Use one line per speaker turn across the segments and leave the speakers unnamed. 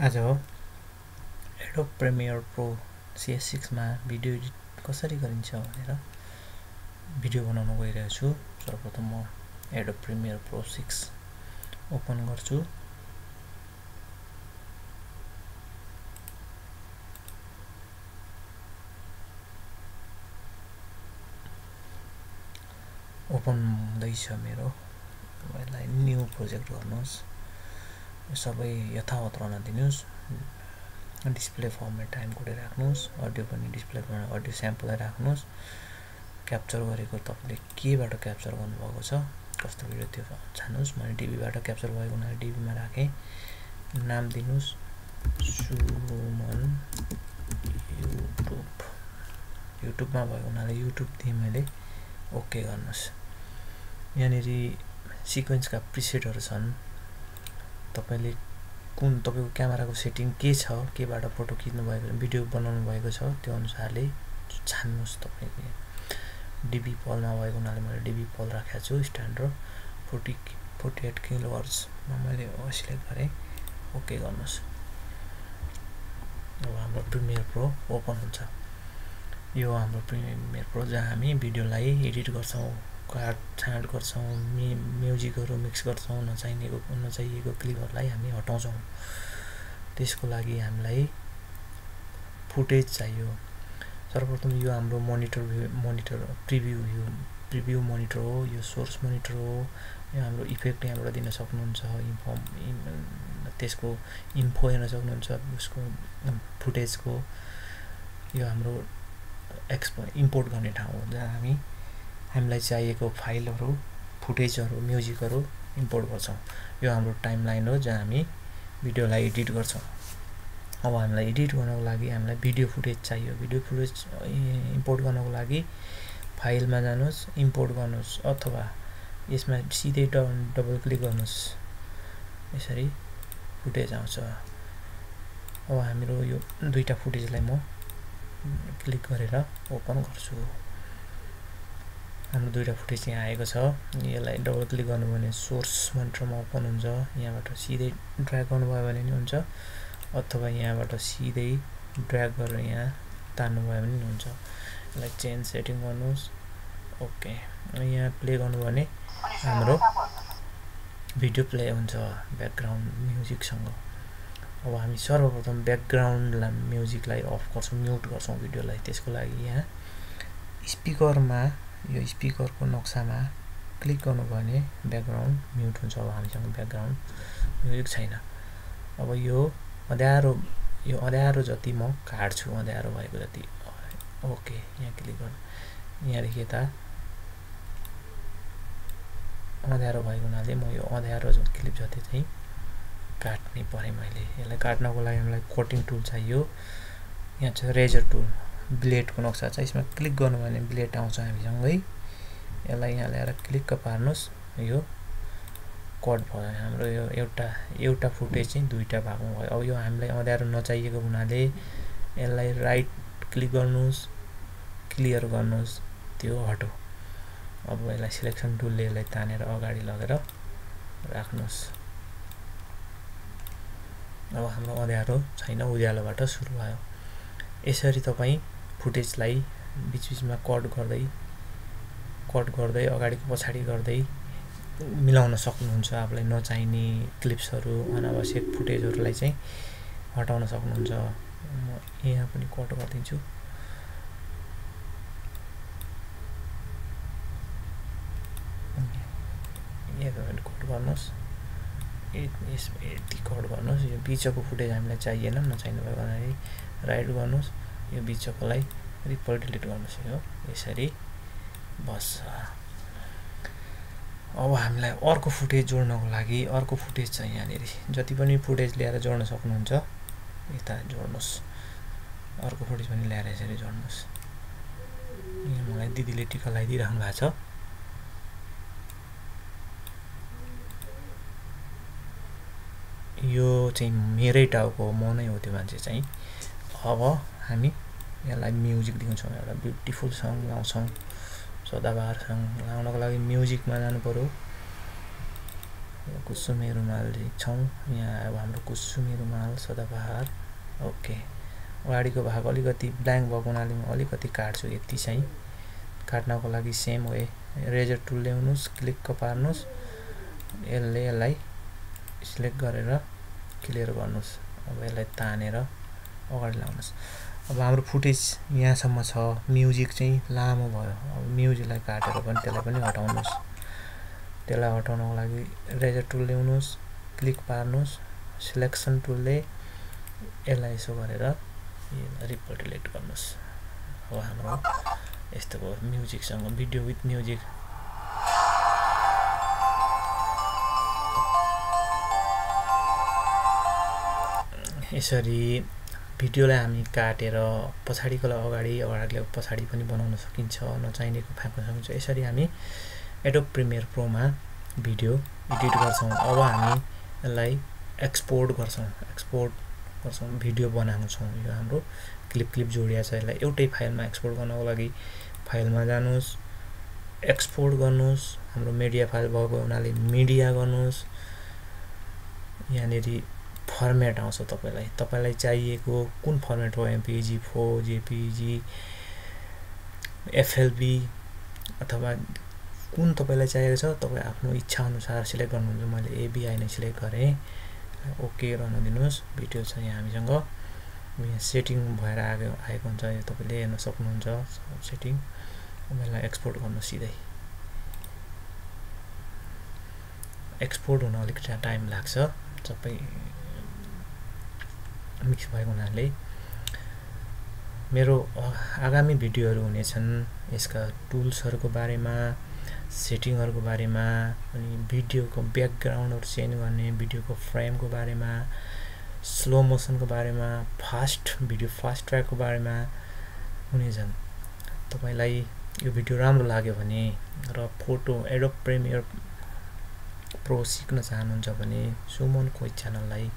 आज हो। Adobe Premiere Pro CS सिक्समा भिडियो एडिट कसरी गरिन्छ भनेर भिडियो बनाउन गइरहेको छु। सर्वप्रथम म Adobe Premiere Pro six open गर्छु। ओपन हुँदैछ मेरो। यसलाई न्यू प्रोजेक्ट गर्नुहोस्। सबै यथावत रहन दिनुहोस्। डिस्प्ले फर्ममा टाइम कोडै राख्नुहोस् अडियो पनि डिस्प्ले फर्ममा अडियो स्याम्पलै राख्नुहोस्। क्याप्चर गरेको तपाईँले केबाट क्याप्चर गर्नुभएको छ कस्तो भिडियो त्यो छान्नुहोस्। मैले डिबीबाट क्याप्चर भएको हुनाले डिबीमा राखेँ। नाम दिनुहोस् सुमन युट्युब। युट्युबमा भएको हुनाले युट्युब दिएँ मैले ओके गर्नुहोस्। यहाँनिर सिक्वेन्सका प्रिसेटहरू छन्। तपाईँले कुन तपाईँको क्यामेराको सेटिङ के छ केबाट फोटो खिच्नु भएको भिडियो बनाउनु भएको छ त्यो अनुसारले छान्नुहोस् तपाईँले। डिबी पलमा भएको हुनाले मैले डिबी पल राखेको छु standard forty forty eight kilo वर्समा मैले सिलेक्ट गरेँ। ओके गर्नुहोस्। अब हाम्रो प्रिमियर प्रो ओपन हुन्छ। यो हाम्रो प्रिमियर प्रो जहाँ हामी भिडियोलाई एडिट गर्छौँ। काट छाँट गर्छौँ मि म्युजिकहरू मिक्स गर्छौँ नचाहिनेको नचाहिएको क्लिपहरूलाई हामी हटाउँछौँ। त्यसको लागि हामीलाई फुटेज चाहियो। सर्वप्रथम यो हाम्रो मोनिटर मोनिटर प्रिभ्यू यो प्रिभ्यू मोनिटर हो यो सोर्स मोनिटर हो। यो हाम्रो इफेक्ट यहाँबाट दिन सक्नुहुन्छ इन्फर्म त्यसको इन्फो हेर्न सक्नुहुन्छ उसको फुटेजको यो हाम्रो एक्सपो इम्पोर्ट गर्ने ठाउँ हो जहाँ हामी हामीलाई चाहिएको फाइलहरू फुटेजहरू म्युजिकहरू इम्पोर्ट गर्छौँ। यो हाम्रो टाइम लाइन हो जहाँ हामी भिडियोलाई एडिट गर्छौँ। अब हामीलाई एडिट गर्नको लागि हामीलाई भिडियो फुटेज चाहियो। भिडियो फुटेज इम्पोर्ट गर्नको लागि फाइलमा जानुहोस् इम्पोर्ट गर्नुहोस् अथवा यसमा सिधै डबल डबल क्लिक गर्नुहोस्। यसरी फुटेज आउँछ। अब हाम्रो यो दुईवटा फुटेजलाई म क्लिक गरेर ओपन गर्छु। हाम्रो दुईवटा फुटेज यहाँ आएको छ। यसलाई डबल क्लिक गर्नुभयो भने सोर्स मन्टरमा ओपन हुन्छ। यहाँबाट सिधै ड्र्याग गर्नुभयो भने पनि हुन्छ। अथवा यहाँबाट सिधै ड्र्याग गरेर यहाँ तान्नुभयो भने पनि हुन्छ। यसलाई चेन्ज सेटिङ गर्नुहोस्। ओके यहाँ प्ले गर्नुभयो भने हाम्रो भिडियो प्ले हुन्छ ब्याकग्राउन्ड म्युजिकसँग अब हामी सर्वप्रथम ब्याकग्राउन्डलाई म्युजिकलाई अफ गर्छौँ म्युट गर्छौँ भिडियोलाई त्यसको लागि यहाँ स्पिकरमा यो स्पिकरको नक्सामा क्लिक गर्नुभयो भने ब्याकग्राउन्ड म्युट हुन्छ अब हामीसँग ब्याकग्राउन्ड म्युजिक छैन। अब यो अँध्यारो यो अँध्यारो जति म काट्छु अँध्यारो भएको जति ओके यहाँ क्लिक गर्नु। यहाँदेखि यता अँध्यारो भएको हुनाले म यो अँध्यारो क्लिप जति चाहिँ काट्ने परेँ मैले यसलाई काट्नको लागि हामीलाई कटिङ टुल चाहियो। यहाँ छ रेजर टुल। ब्लेडको नक्सा छ यसमा क्लिक गर्नुभयो भने ब्लेड आउँछ हामीसँगै यसलाई यहाँ ल्याएर क्लिक्क पार्नुहोस्। यो कट भयो। हाम्रो यो एउटा एउटा फुटेज चाहिँ दुईवटा भागमा भयो। अब यो हामीलाई अँध्यारो नचाहिएको हुनाले यसलाई राइट क्लिक गर्नुहोस् क्लियर गर्नुहोस्। त्यो हटो। अब यसलाई सिलेक्सन टुलले यसलाई तानेर अगाडि लगेर राख्नुहोस्। अब हाम्रो अँध्यारो छैन उज्यालोबाट सुरु भयो। यसरी तपाईँ फुटेजलाई बिचबिचमा कट गर्दै कट गर्दै अगाडिको पछाडि गर्दै मिलाउन सक्नुहुन्छ। आफूलाई नचाहिने क्लिप्सहरू अनावश्यक फुटेजहरूलाई चाहिँ हटाउन सक्नुहुन्छ। म यहाँ पनि कट गरिदिन्छु। कट गर्नुहोस्। यस यति कट गर्नुहोस्। यो बिचको फुटेज हामीलाई चाहिएन नचाहिनु भएको हुनाले राइट गर्नुहोस्। यो बिचकोलाई रिपल डिलिट गर्नुहोस् यो। यसरी बस्छ अब हामीलाई अर्को फुटेज जोड्नको लागि अर्को फुटेज छ यहाँनिर। जति पनि फुटेज ल्याएर जोड्न सक्नुहुन्छ यता जोड्नुहोस्। अर्को फुटेज पनि ल्याएर यसरी जोड्नुहोस्। यहाँ मलाई दिदीले टिका लगाइदिइराख्नु भएको छ। यो चाहिँ मेरै टाउको म नै हो त्यो मान्छे चाहिँ। अब हामी यसलाई म्युजिक दिन्छौँ एउटा ब्युटिफुल सङ लाउँछौँ सदाबहार सङ लाउनको लागि म्युजिकमा जानु पऱ्यो कुसुमे रुमाल लेख्छौँ यहाँ अब हाम्रो कुसुमे रुमाल सदाबहार ओके। अगाडिको भाग अलिकति ब्ल्याङ्क भएको हुनाले म अलिकति काट्छु यति चाहिँ। काट्नको लागि सेम वे। रेजर टुल ल्याउनुहोस् क्लिक्क पार्नुहोस् यसले यसलाई सिलेक्ट गरेर क्लियर गर्नुहोस्। अब यसलाई तानेर अगाडि लाउनुहोस्। अब हाम्रो फुटेज यहाँसम्म छ। म्युजिक चाहिँ लामो भयो। अब म्युजिकलाई काटेर पनि त्यसलाई पनि हटाउनुहोस्। त्यसलाई हटाउनको लागि रेजर टुल ल्याउनुहोस् क्लिक पार्नुहोस् सिलेक्सन टुलले यसलाई यसो गरेर रिपोर्ट डिलिट गर्नुहोस्। अब हाम्रो यस्तो भयो म्युजिकसँग भिडियो विथ म्युजिक यसरी भिडियोलाई हामी काटेर पछाडिकोलाई अगाडि अगाडिलाई पछाडि पनि बनाउन सकिन्छ नचाहिनेको फ्याँक्न सकिन्छ। यसरी हामी एडोब प्रिमियर प्रोमा भिडियो एडिट गर्छौँ। अब हामी यसलाई एक्सपोर्ट गर्छौँ। एक्सपोर्ट गर्छौँ भिडियो बनाउँछौँ यो हाम्रो क्लिप क्लिप जोडिया छ। यसलाई एउटै फाइलमा एक्सपोर्ट गर्नको लागि फाइलमा जानुहोस् एक्सपोर्ट गर्नुहोस्। हाम्रो मिडिया फाइल भएको हुनाले मिडिया गर्नुहोस्। यहाँनिर फर्मेट आउँछ तपाईँलाई। तपाईँलाई चाहिएको कुन फर्मेट हो? एमपिजी फोर जेपिजी एफएलबी अथवा कुन तपाईँलाई चाहिएको छ? तपाईँ आफ्नो इच्छाअनुसार सिलेक्ट गर्नुहुन्छ। मैले एबिआई नै सिलेक्ट गरेँ। ओके रहन दिनुहोस्। भिडियो छ यहाँ हामीसँग यहाँ सेटिङ भएर आएको आएको हुन्छ। यो तपाईँले हेर्न सक्नुहुन्छ। सेटिङ। यसलाई एक्सपोर्ट गर्नु सिधै। एक्सपोर्ट हुन अलिकति टाइम लाग्छ। सबै मिक्स भएको हुनाले मेरो आगामी भिडियोहरू हुनेछन् यसका टुल्सहरूको बारेमा सेटिङहरूको बारेमा अनि भिडियोको ब्याकग्राउन्डहरू चेन्ज गर्ने भिडियोको फ्रेमको बारेमा स्लो मोसनको बारेमा फास्ट भिडियो फास्ट ट्र्याकको बारेमा हुनेछन् तपाईँलाई यो भिडियो राम्रो लाग्यो भने र फोटो एडोप प्रेमियर प्रो सिक्न चाहनुहुन्छ भने सुमन कोही च्यानललाई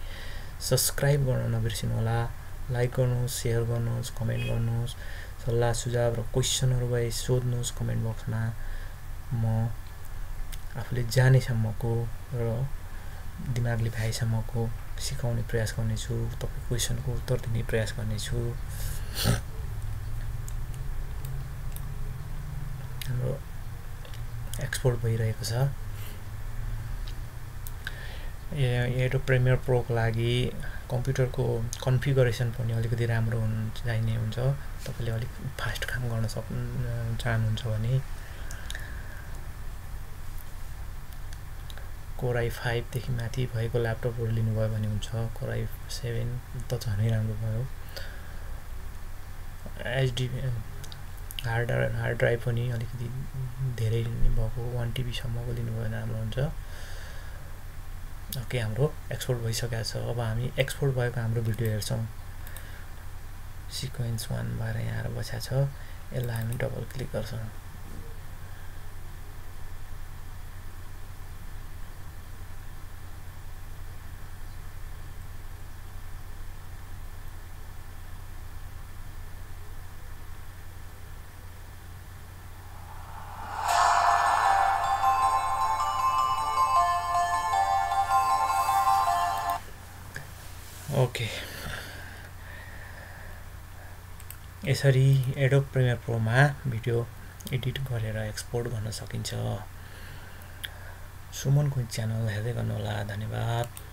सब्सक्राइब गर्न नबिर्सिनु होला लाइक गर्नुहोस् सेयर गर्नुहोस् कमेन्ट गर्नुहोस् सल्लाह सुझाव र क्वेसनहरू भए सोध्नुहोस् कमेन्ट बक्समा म आफूले जानेसम्मको र दिमागले भ्याएसम्मको सिकाउने प्रयास गर्नेछु तपाईँ क्वेसनको उत्तर दिने प्रयास गर्नेछु। हाम्रो एक्सपोर्ट भइरहेको छ। एडो प्रिमियर प्रोको लागि कम्प्युटरको कन्फिगरेसन पनि अलिकति राम्रो हुनु चाहिने हुन्छ। तपाईँले अलिक फास्ट काम गर्न सक्नु चाहनुहुन्छ भने। कोराई फाइभदेखि माथि भएको ल्यापटपहरू लिनुभयो भने हुन्छ। कोराई सेभेन त झनै राम्रो भयो। एचडी हार्ड हार्ड ड्राइभ पनि अलिकति धेरै भएको वान टिबीसम्मको लिनुभयो भने राम्रो हुन्छ। ओके हाम्रो एक्सपोर्ट भइसकेको छ। अब हामी एक्सपोर्ट भएको हाम्रो भिडियो हेर्छौँ। सिक्वेन्स वान भएर यहाँ आएर बसेको छ। यसलाई हामी डबल क्लिक गर्छौँ। ओके यसरी एडोब प्रिमियर प्रोमा भिडियो एडिट गरेर एक्सपोर्ट गर्न सकिन्छ। सुमनको च्यानल हेर्दै गर्नुहोला धन्यवाद।